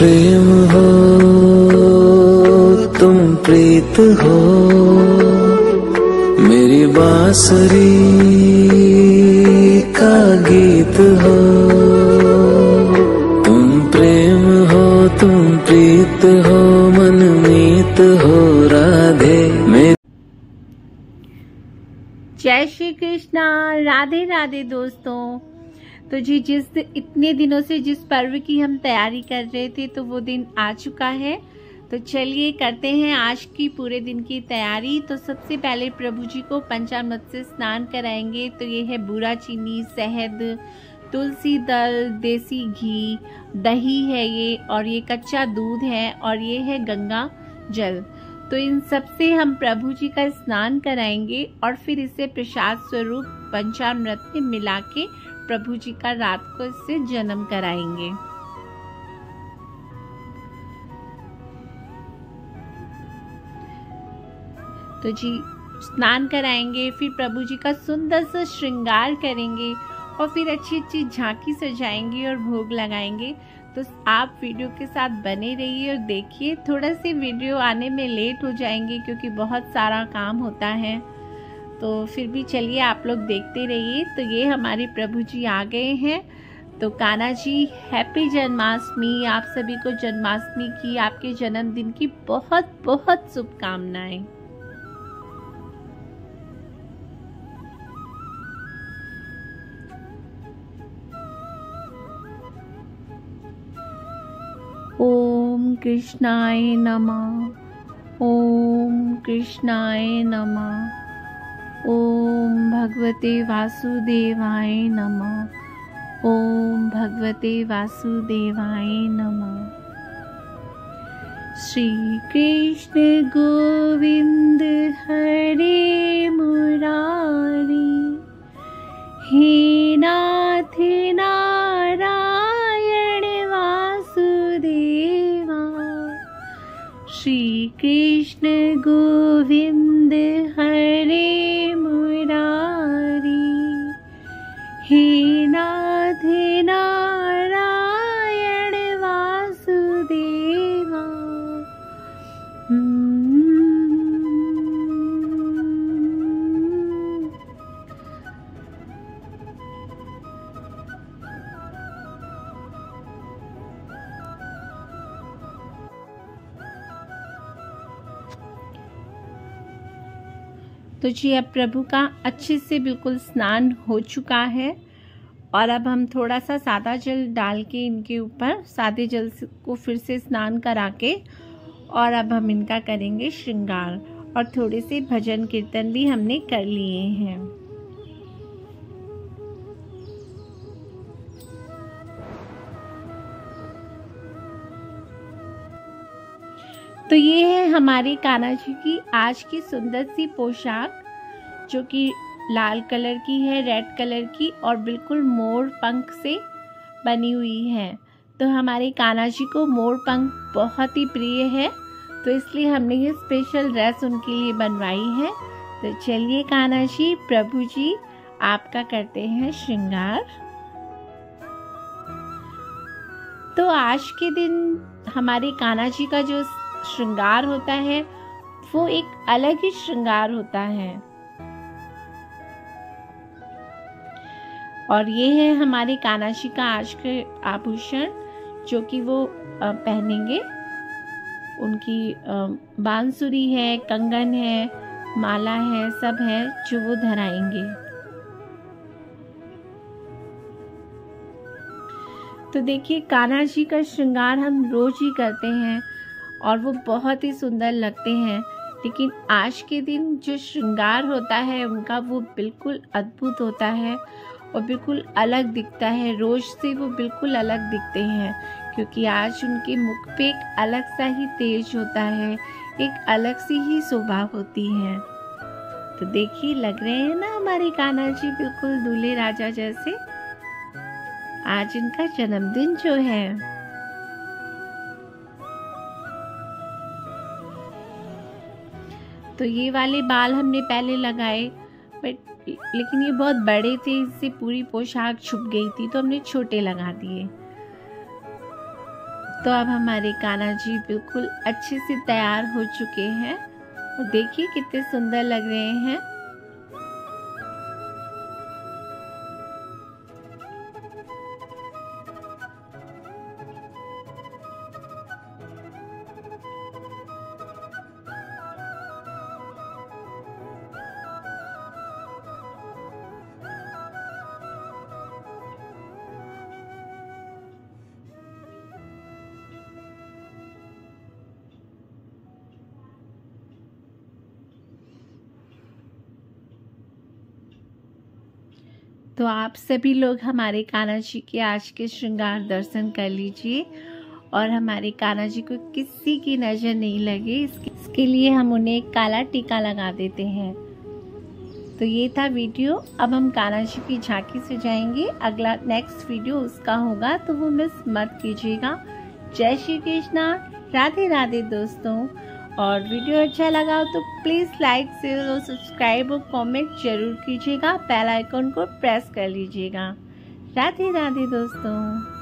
प्रेम हो, तुम प्रीत हो। मेरी बांसुरी का गीत हो। तुम प्रेम हो, तुम प्रीत हो मनमीत हो, राधे। मेरी जय श्री कृष्णा राधे राधे दोस्तों। तो जी, जिस इतने दिनों से जिस पर्व की हम तैयारी कर रहे थे तो वो दिन आ चुका है। तो चलिए करते हैं आज की पूरे दिन की तैयारी। तो सबसे पहले प्रभु जी को पंचामृत से स्नान कराएँगे। तो ये है बूरा चीनी, शहद, तुलसी दल, देसी घी, दही है ये, और ये कच्चा दूध है, और ये है गंगा जल। तो इन सबसे हम प्रभु जी का स्नान कराएँगे, और फिर इसे प्रसाद स्वरूप पंचामृत में मिला के प्रभु जी का रात को इससे जन्म कराएँगे। तो जी, स्नान कराएँगे, फिर प्रभु जी का सुंदर सा श्रृंगार करेंगे और फिर अच्छी अच्छी झांकी सजाएँगे और भोग लगाएँगे। तो आप वीडियो के साथ बने रहिए और देखिए, थोड़ा सी वीडियो आने में लेट हो जाएँगे क्योंकि बहुत सारा काम होता है। तो फिर भी चलिए आप लोग देखते रहिए। तो ये हमारे प्रभु जी आ गए हैं। तो काना जी हैप्पी जन्माष्टमी आप सभी को जन्माष्टमी की, आपके जन्मदिन की बहुत बहुत शुभकामनाएँ। ओम कृष्णाय नमः। ओम कृष्णाय नमः। ओम भगवते वासुदेवाय नमः। ओम भगवते वासुदेवाय नमः। श्री कृष्ण गोविंद हरे मुरारी। हे नाथ नारायण वासुदेवा। श्री कृष्ण गोविंद हरे तो जी अब प्रभु का अच्छे से बिल्कुल स्नान हो चुका है। और अब हम थोड़ा सा सादा जल डाल के इनके ऊपर, सादे जल को फिर से स्नान करा के, और अब हम इनका करेंगे श्रृंगार। और थोड़े से भजन कीर्तन भी हमने कर लिए हैं। तो ये है हमारे कान्हा जी की आज की सुंदर सी पोशाक, जो कि लाल कलर की है, रेड कलर की और बिल्कुल मोर पंख से बनी हुई है। तो हमारे कान्हा जी को मोर पंख बहुत ही प्रिय है तो इसलिए हमने ये स्पेशल ड्रेस उनके लिए बनवाई है। तो चलिए कान्हा जी, प्रभु जी, आपका करते हैं श्रृंगार। तो आज के दिन हमारे कान्हा जी का जो श्रृंगार होता है, वो एक अलग ही श्रृंगार होता है। और ये है हमारे कानाशी का आज के आभूषण, जो कि वो पहनेंगे। उनकी बांसुरी है, कंगन है, माला है, सब है, जो वो धराएँगे। तो देखिए कान्हा जी का श्रृंगार हम रोज ही करते हैं। और वो बहुत ही सुंदर लगते हैं। लेकिन आज के दिन जो श्रृंगार होता है, उनका वो बिल्कुल अद्भुत होता है और बिल्कुल अलग दिखता है। रोज से वो बिल्कुल अलग दिखते हैं, क्योंकि आज उनके मुख पे एक अलग सा ही तेज होता है, एक अलग सी ही शोभा होती है। तो देखिए, लग रहे हैं ना हमारे कान्हा जी बिल्कुल दूल्हे राजा जैसे? आज इनका जन्मदिन जो है। तो ये वाले बाल हमने पहले लगाए बट लेकिन ये बहुत बड़े थे, इससे पूरी पोशाक छुप गई थी तो हमने छोटे लगा दिए। तो अब हमारे काना जी बिल्कुल अच्छे से तैयार हो चुके हैं। और देखिए कितने सुंदर लग रहे हैं। तो आप सभी लोग हमारे कान्हा जी के आज के श्रृंगार दर्शन कर लीजिए और हमारे कान्हा जी को किसी की नज़र नहीं लगे। इसके, इसके लिए हम उन्हें एक काला टीका लगा देते हैं। तो ये था वीडियो। अब हम कान्हा जी की झांकी से जाएँगे। अगला नेक्स्ट वीडियो उसका होगा तो वो मिस मत कीजिएगा। जय श्री कृष्णा। राधे राधे दोस्तों। और वीडियो अच्छा लगा हो तो प्लीज़ लाइक शेयर और सब्सक्राइब और कमेंट ज़रूर कीजिएगा। बेल आइकन को प्रेस कर लीजिएगा। राधे राधे दोस्तों।